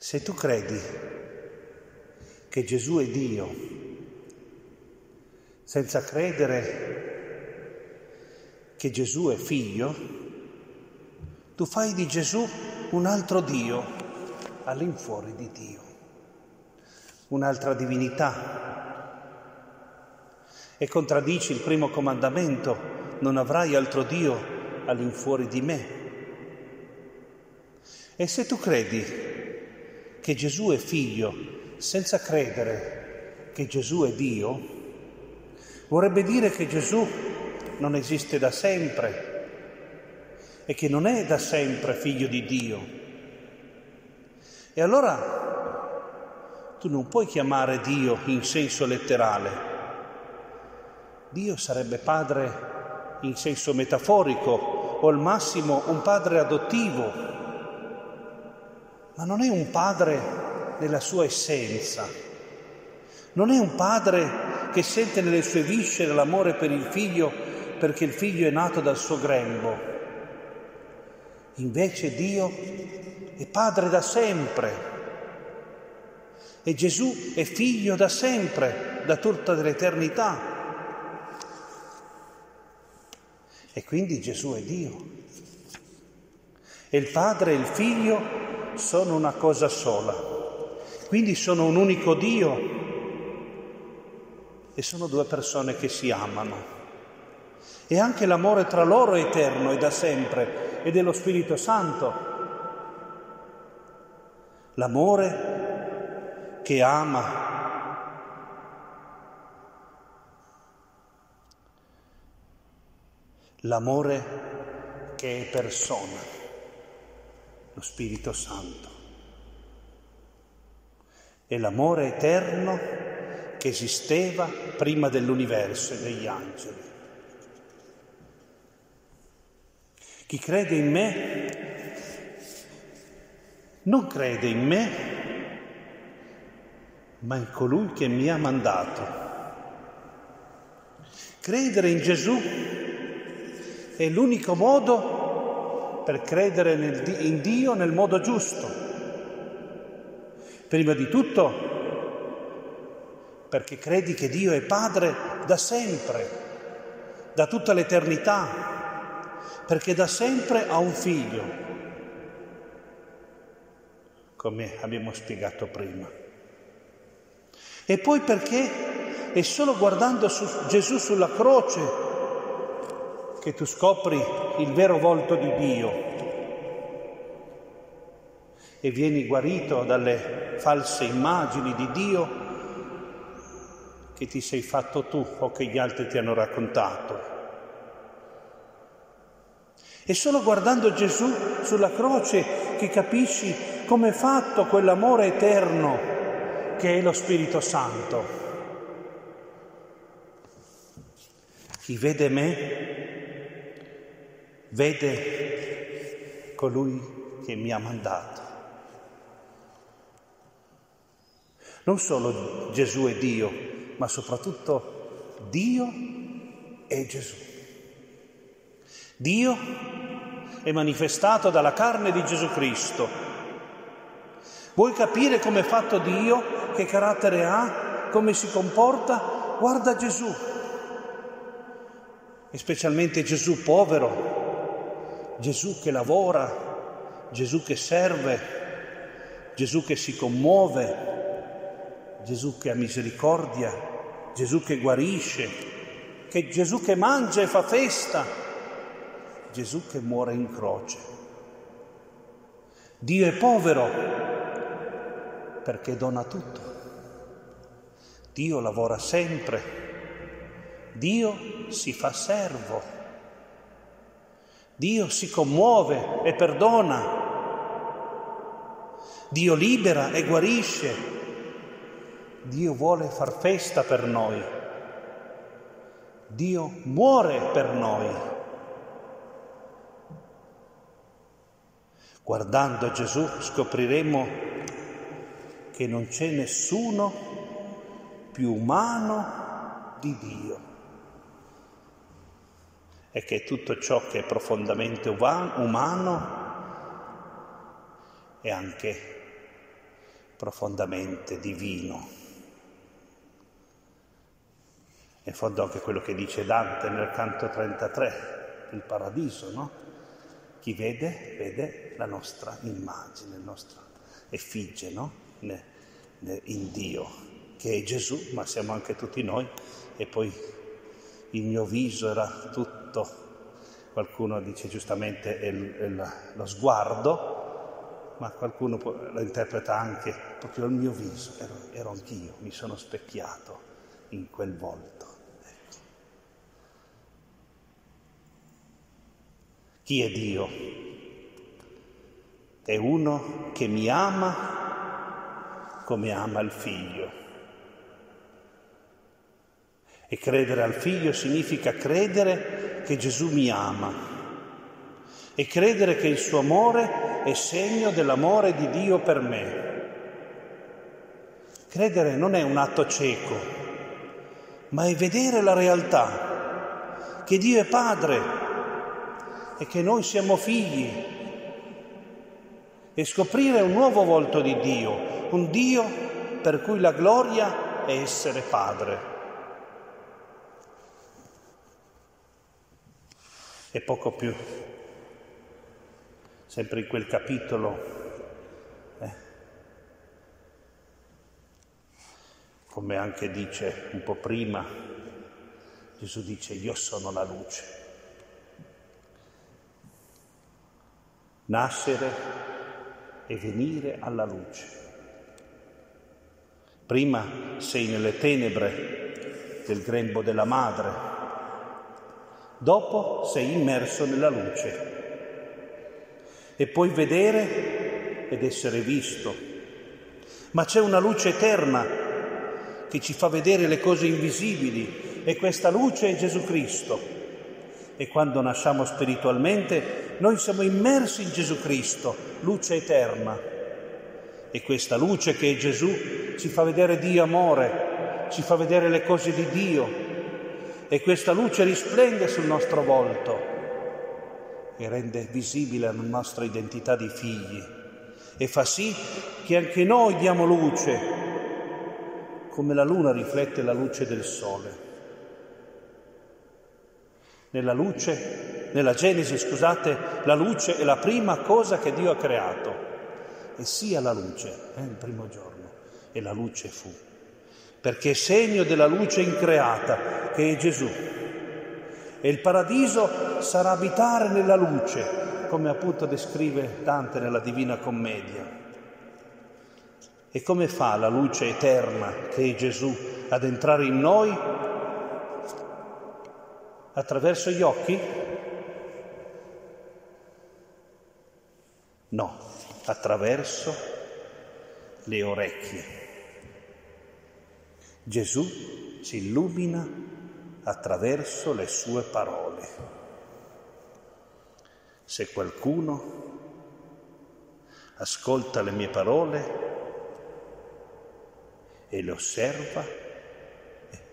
Se tu credi che Gesù è Dio, senza credere che Gesù è figlio, tu fai di Gesù un altro Dio all'infuori di Dio, un'altra divinità. E contraddici il primo comandamento, non avrai altro Dio all'infuori di me. E se tu credi che Gesù è figlio senza credere che Gesù è Dio, vorrebbe dire che Gesù non esiste da sempre e che non è da sempre figlio di Dio. E allora tu non puoi chiamare Dio in senso letterale. Dio sarebbe padre in senso metaforico o al massimo un padre adottivo, ma non è un padre nella sua essenza, non è un padre che sente nelle sue viscere l'amore per il figlio perché il figlio è nato dal suo grembo. Invece Dio è padre da sempre e Gesù è figlio da sempre, da tutta l'eternità. E quindi Gesù è Dio. E il Padre e il Figlio sono una cosa sola. Quindi sono un unico Dio e sono due persone che si amano. E anche l'amore tra loro è eterno e da sempre ed è lo Spirito Santo. L'amore che ama. L'amore che è persona, lo Spirito Santo. È l'amore eterno che esisteva prima dell'universo e degli angeli. Chi crede in me non crede in me, ma in colui che mi ha mandato. Credere in Gesù è l'unico modo per credere nel, in Dio nel modo giusto. Prima di tutto perché credi che Dio è Padre da sempre, da tutta l'eternità perché da sempre ha un figlio, come abbiamo spiegato prima. E poi perché è solo guardando su Gesù sulla croce che tu scopri il vero volto di Dio e vieni guarito dalle false immagini di Dio che ti sei fatto tu o che gli altri ti hanno raccontato. È solo guardando Gesù sulla croce che capisci come è fatto quell'amore eterno che è lo Spirito Santo. Chi vede me vede colui che mi ha mandato. Non solo Gesù è Dio, ma soprattutto Dio è Gesù. Dio è manifestato dalla carne di Gesù Cristo. Vuoi capire come è fatto Dio, che carattere ha, come si comporta? Guarda Gesù, e specialmente Gesù povero, Gesù che lavora, Gesù che serve, Gesù che si commuove, Gesù che ha misericordia, Gesù che guarisce, che Gesù che mangia e fa festa, Gesù che muore in croce. Dio è povero perché dona tutto. Dio lavora sempre. Dio si fa servo. Dio si commuove e perdona. Dio libera e guarisce. Dio vuole far festa per noi. Dio muore per noi. Guardando Gesù scopriremo che non c'è nessuno più umano di Dio e che tutto ciò che è profondamente umano è anche profondamente divino. In fondo anche quello che dice Dante nel canto 33, il paradiso, no? Chi vede, vede la nostra immagine, la nostra effigie, no? In Dio, che è Gesù, ma siamo anche tutti noi, e poi il mio viso era tutto, qualcuno dice giustamente è, lo sguardo, ma qualcuno lo interpreta anche proprio il mio viso, ero, ero anch'io, mi sono specchiato in quel volto. Ecco. Chi è Dio? È uno che mi ama come ama il figlio. E credere al figlio significa credere che Gesù mi ama e credere che il suo amore è segno dell'amore di Dio per me. Credere non è un atto cieco, ma è vedere la realtà, che Dio è Padre e che noi siamo figli e scoprire un nuovo volto di Dio, un Dio per cui la gloria è essere Padre. E poco più. Sempre in quel capitolo, eh, come anche dice un po' prima, Gesù dice io sono la luce. Nascere e venire alla luce. Prima sei nelle tenebre del grembo della madre, dopo sei immerso nella luce e puoi vedere ed essere visto. Ma c'è una luce eterna che ci fa vedere le cose invisibili e questa luce è Gesù Cristo. E quando nasciamo spiritualmente noi siamo immersi in Gesù Cristo, luce eterna. E questa luce che è Gesù ci fa vedere Dio amore, ci fa vedere le cose di Dio, e questa luce risplende sul nostro volto e rende visibile la nostra identità di figli e fa sì che anche noi diamo luce come la luna riflette la luce del sole. Nella luce, nella Genesi, scusate, la luce è la prima cosa che Dio ha creato e sia la luce, eh, il primo giorno, e la luce fu perché è segno della luce increata, che è Gesù. E il paradiso sarà abitare nella luce, come appunto descrive Dante nella Divina Commedia. E come fa la luce eterna, che è Gesù, ad entrare in noi? Attraverso gli occhi? No, attraverso le orecchie. Gesù si illumina attraverso le sue parole. Se qualcuno ascolta le mie parole e le osserva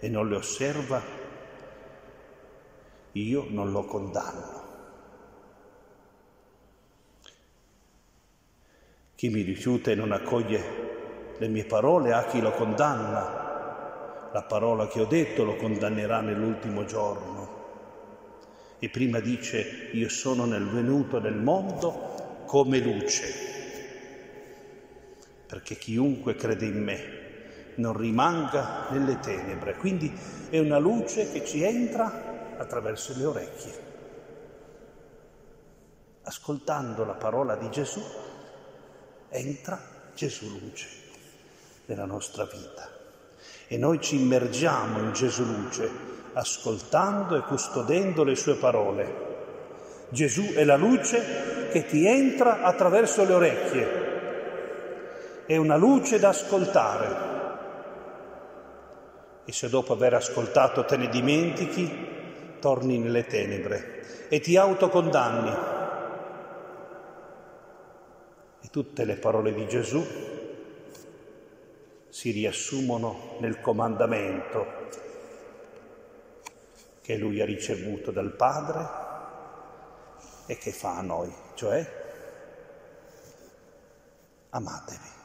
e non le osserva, io non lo condanno. Chi mi rifiuta e non accoglie le mie parole ha chi lo condanna la parola che ho detto lo condannerà nell'ultimo giorno. E prima dice, io sono nel venuto nel mondo come luce, perché chiunque crede in me non rimanga nelle tenebre. Quindi è una luce che ci entra attraverso le orecchie. Ascoltando la parola di Gesù, entra Gesù luce nella nostra vita e noi ci immergiamo in Gesù luce, ascoltando e custodendo le sue parole. Gesù è la luce che ti entra attraverso le orecchie, è una luce da ascoltare. E se dopo aver ascoltato te ne dimentichi, torni nelle tenebre e ti autocondanni. E tutte le parole di Gesù si riassumono nel comandamento che lui ha ricevuto dal Padre e che fa a noi, cioè amatevi.